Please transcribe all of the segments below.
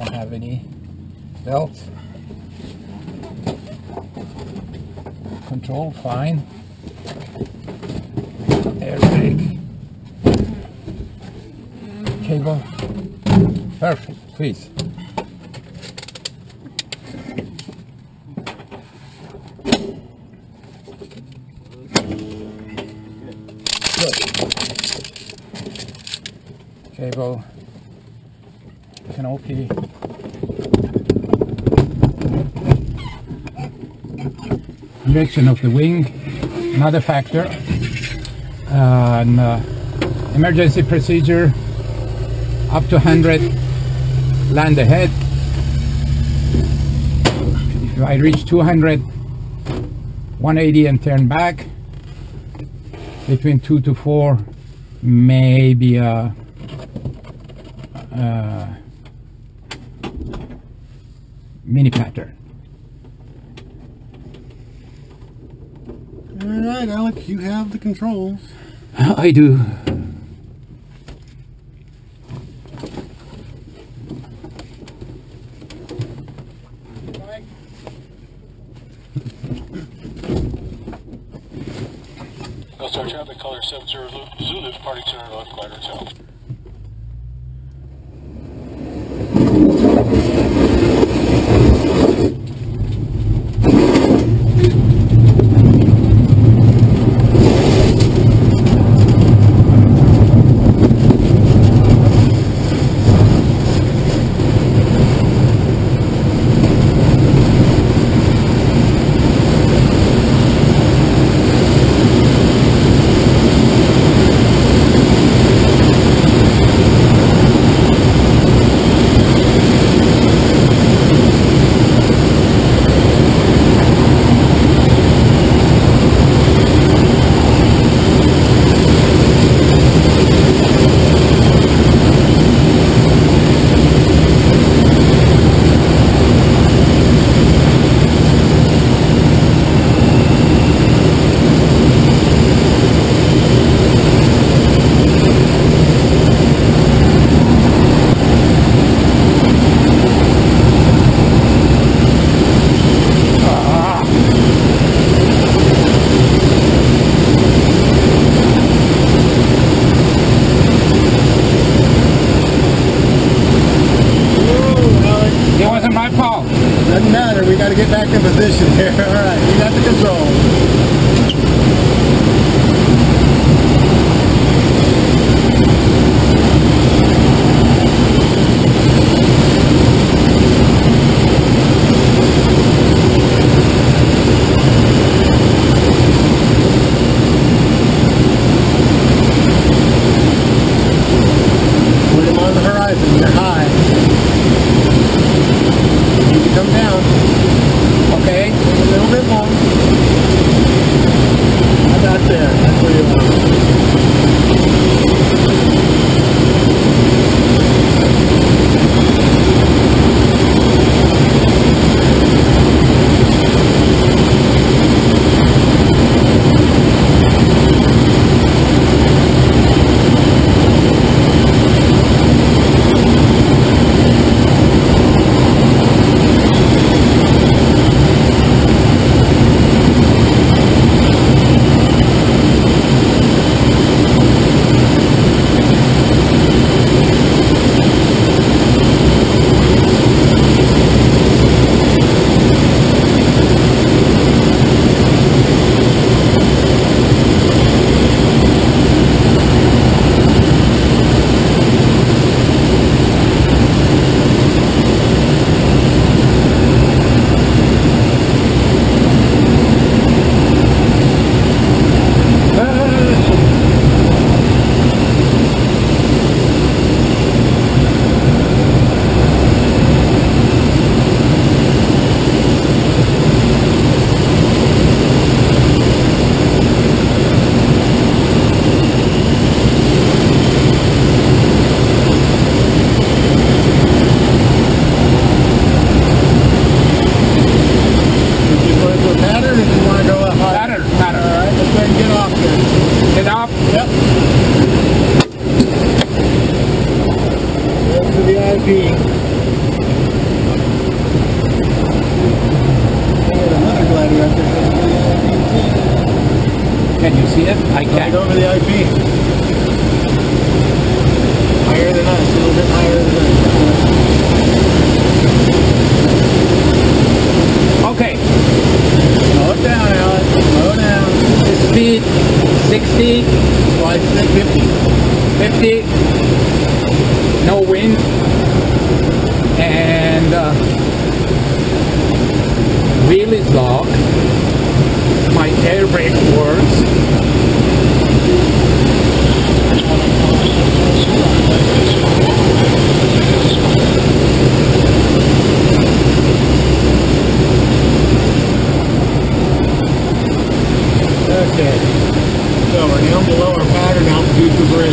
Don't have any belt. Control fine. Airbag. Cable. Perfect, please. Good. Cable. Canopy. Direction of the wing, another factor. Uh, uh, emergency procedure up to 100 land ahead. If I reach 200, 180 and turn back. Between 2 to 4, maybe a, uh mini pattern. All right, Alex, you have the controls. I do. Star traffic Color 70 Zulu, party center, North Glider Hotel. We got to get back in position here. All right, you got the controls. See it? I can't. over the IP. Higher than us, a little bit higher than us. Okay, Slow it down, Alex. Slow down. The speed 60, Well, I said 50. 50, no wind, and uh, wheel is locked. Okay. So we're down below our pattern altitude because we're in.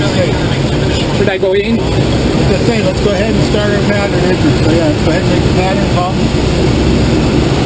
Should I go in? As I say, let's go ahead and start our pattern entry. So yeah, let's go ahead and make the pattern call. Call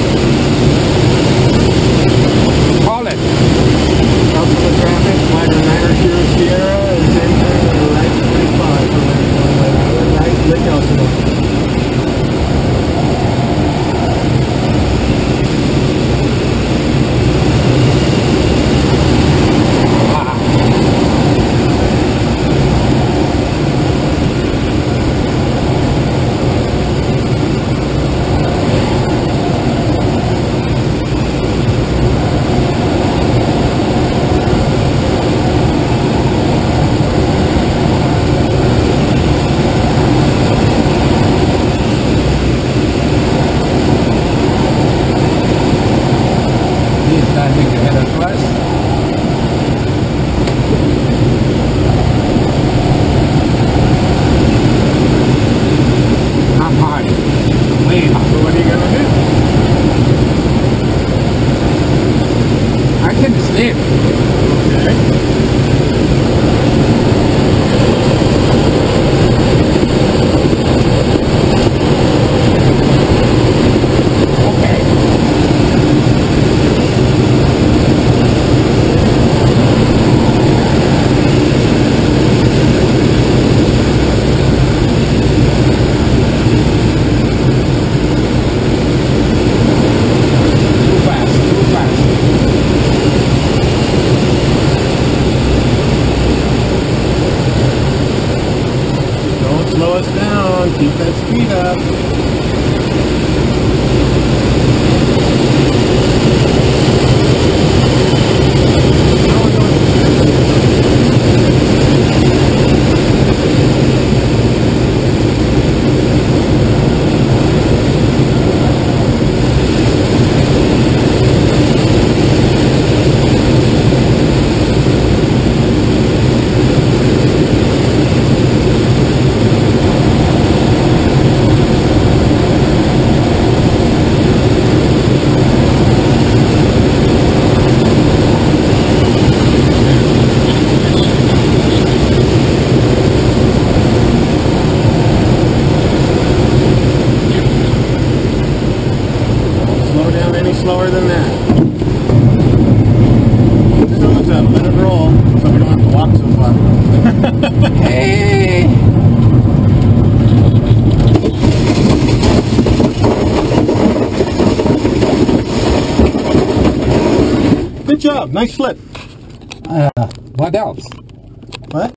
job. Nice slip. Uh, what else? What?